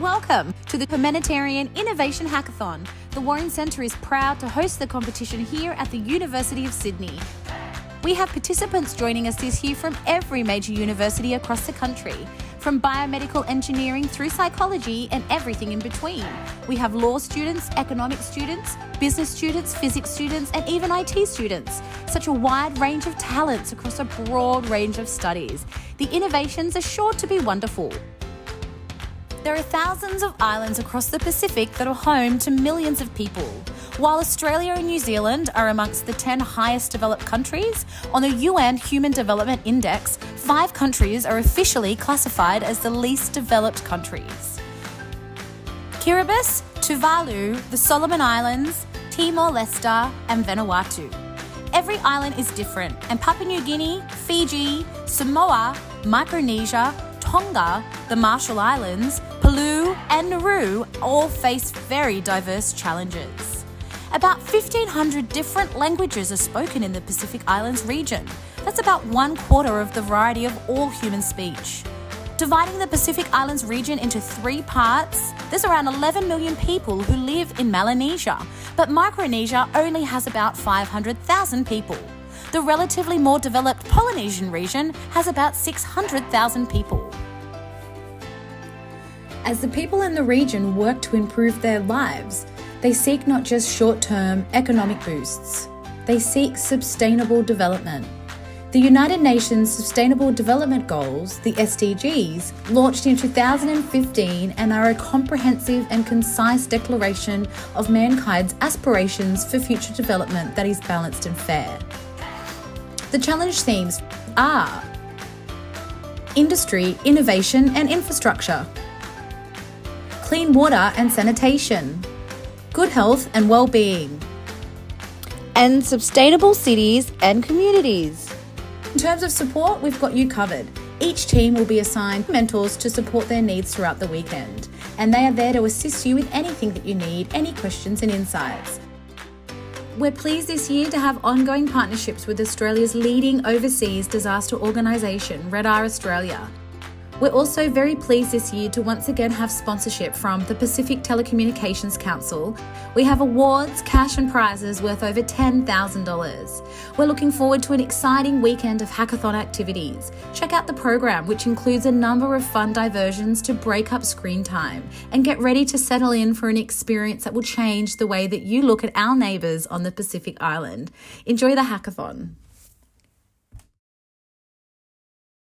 Welcome to the Humanitarian Innovation Hackathon. The Warren Centre is proud to host the competition here at the University of Sydney. We have participants joining us this year from every major university across the country, from biomedical engineering through psychology and everything in between. We have law students, economic students, business students, physics students, and even IT students. Such a wide range of talents across a broad range of studies. The innovations are sure to be wonderful. There are thousands of islands across the Pacific that are home to millions of people. While Australia and New Zealand are amongst the 10 highest developed countries, on the UN Human Development Index, five countries are officially classified as the least developed countries Kiribati, Tuvalu, the Solomon Islands, Timor Leste, and Vanuatu. Every island is different, and Papua New Guinea, Fiji, Samoa, Micronesia, Tonga, the Marshall Islands, Palau, and Nauru all face very diverse challenges. About 1,500 different languages are spoken in the Pacific Islands region. That's about one quarter of the variety of all human speech. Dividing the Pacific Islands region into three parts, there's around 11 million people who live in Melanesia, but Micronesia only has about 500,000 people. The relatively more developed Polynesian region has about 600,000 people. As the people in the region work to improve their lives, they seek not just short term economic boosts, they seek sustainable development. The United Nations Sustainable Development Goals, the SDGs, launched in 2015 and are a comprehensive and concise declaration of mankind's aspirations for future development that is balanced and fair. The challenge themes are industry, innovation, and infrastructure, clean water and sanitation, good health and well-being, and sustainable cities and communities. In terms of support, we've got you covered. Each team will be assigned mentors to support their needs throughout the weekend, and they are there to assist you with anything that you need, any questions and insights. We're pleased this year to have ongoing partnerships with Australia's leading overseas disaster organisation, RedR Australia. We're also very pleased this year to once again have sponsorship from the Pacific Telecommunications Council. We have awards, cash, and prizes worth over $10,000. We're looking forward to an exciting weekend of hackathon activities. Check out the program, which includes a number of fun diversions to break up screen time, and get ready to settle in for an experience that will change the way that you look at our neighbours on the Pacific Island. Enjoy the hackathon.